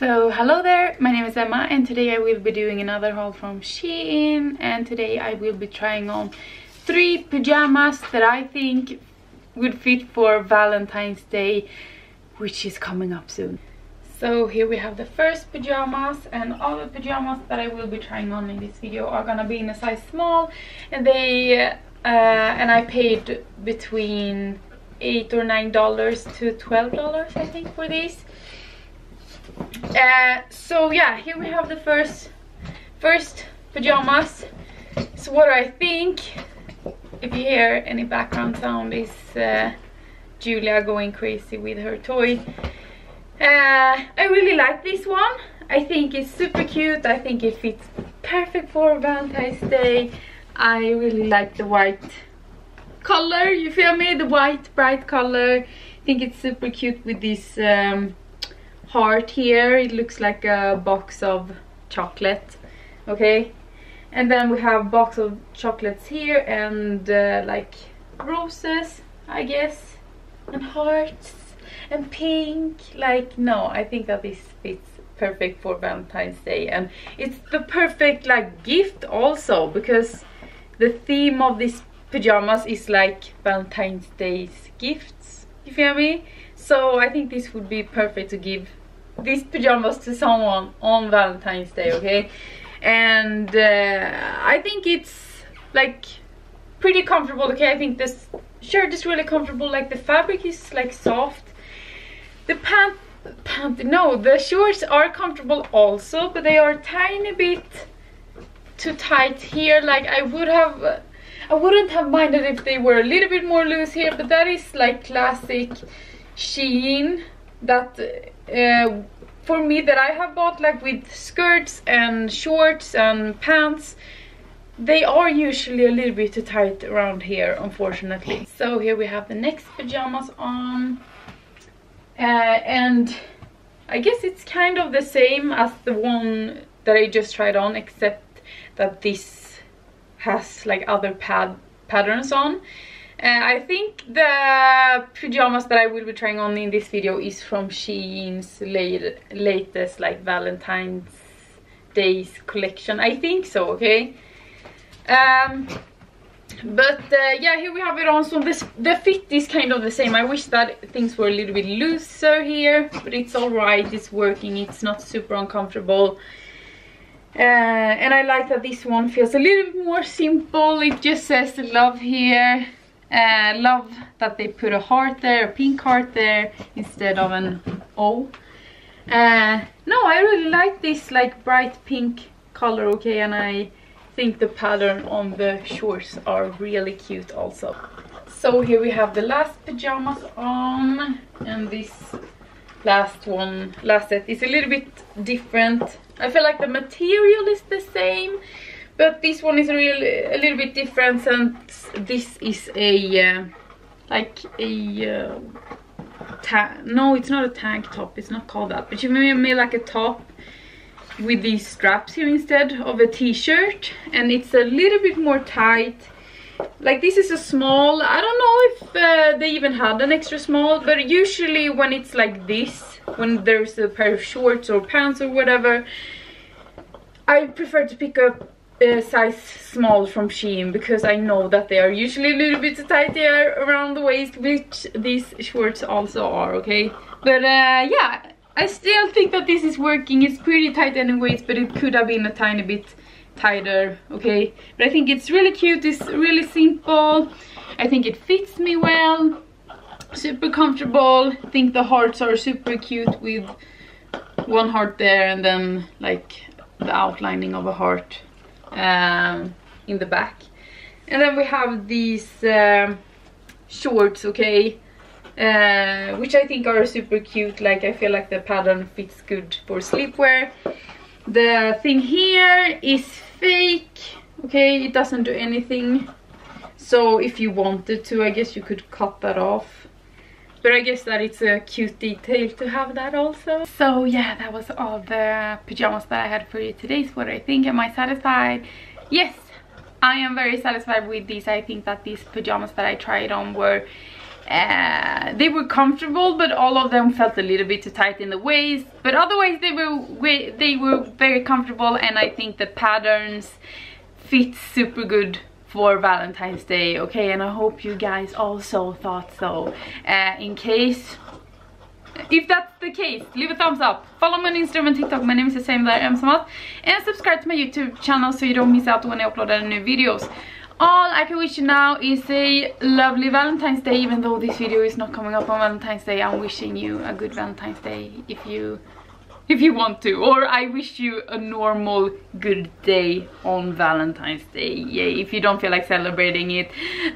So hello there, my name is Emma and today I will be doing another haul from Shein and today I will be trying on three pajamas that I think would fit for Valentine's Day which is coming up soon. So here we have the first pajamas and all the pajamas that I will be trying on in this video are gonna be in a size small and they uh, and I paid between 8 or 9 dollars to 12 dollars I think for these uh, so yeah here we have the first first pajamas. So what I think if you hear any background sound is uh, Julia going crazy with her toy. Uh, I really like this one. I think it's super cute. I think it fits perfect for Valentine's Day. I really like the white color. You feel me? The white bright color. I think it's super cute with this um, heart here. It looks like a box of chocolate. Okay? And then we have box of chocolates here and uh, like roses i guess. And hearts. And pink. Like no i think that this fits perfect for valentine's day. And it's the perfect like gift also because the theme of these pajamas is like valentine's day's gifts. You feel me? So i think this would be perfect to give these pajamas to someone on Valentine's Day, okay? And uh, I think it's like pretty comfortable, okay? I think this shirt is really comfortable, like the fabric is like soft. The pant, pant, no, the shorts are comfortable also, but they are tiny bit too tight here. Like I would have, I wouldn't have minded if they were a little bit more loose here, but that is like classic Shein that uh, for me that I have bought like with skirts and shorts and pants they are usually a little bit too tight around here unfortunately. So here we have the next pajamas on. Uh, and I guess it's kind of the same as the one that I just tried on except that this has like other pad patterns on uh, I think the pajamas that I will be trying on in this video is from Shein's late, latest like Valentine's Days collection. I think so, okay? Um, but uh, yeah, here we have it on. So this, the fit is kind of the same. I wish that things were a little bit looser here, but it's alright. It's working. It's not super uncomfortable. Uh, and I like that this one feels a little bit more simple. It just says love here. Uh, love that they put a heart there, a pink heart there instead of an O. Uh, no, I really like this like bright pink color, okay, and I think the pattern on the shorts are really cute also. So here we have the last pajamas on, and this last one, last set is a little bit different. I feel like the material is the same, but this one is really a little bit different since this is a uh, like a uh, no it's not a tank top it's not called that but you made like a top with these straps here instead of a t-shirt and it's a little bit more tight. Like this is a small i don't know if uh, they even had an extra small but usually when it's like this when there's a pair of shorts or pants or whatever i prefer to pick up size small from Shein because I know that they are usually a little bit tighter around the waist which these shorts also are okay? But uh, yeah I still think that this is working. It's pretty tight anyways but it could have been a tiny bit tighter okay? But I think it's really cute. It's really simple. I think it fits me well. Super comfortable. I think the hearts are super cute with one heart there and then like the outlining of a heart um, in the back. And then we have these uh, shorts, okay, uh, which I think are super cute. Like I feel like the pattern fits good for sleepwear. The thing here is fake, okay, it doesn't do anything. So if you wanted to, I guess you could cut that off but I guess that it's a cute detail to have that also. So yeah, that was all the pajamas that I had for you today. So what I think, am I satisfied? Yes, I am very satisfied with these. I think that these pajamas that I tried on were uh, they were comfortable but all of them felt a little bit too tight in the waist but otherwise they were they were very comfortable and I think the patterns fit super good for Valentine's Day okay? And I hope you guys also thought so. Uh, in case if that's the case, leave a thumbs up. Follow me on Instagram and TikTok, my name is the same there, Emsammast. And subscribe to my YouTube channel so you don't miss out when I upload any new videos. All I can wish you now is a lovely Valentine's Day even though this video is not coming up on Valentine's Day. I'm wishing you a good Valentine's Day if you if you want to. Or I wish you a normal good day on Valentine's Day. Yay. If you don't feel like celebrating it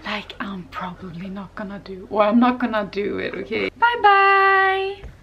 like I'm probably not gonna do or I'm not gonna do it okay? Bye bye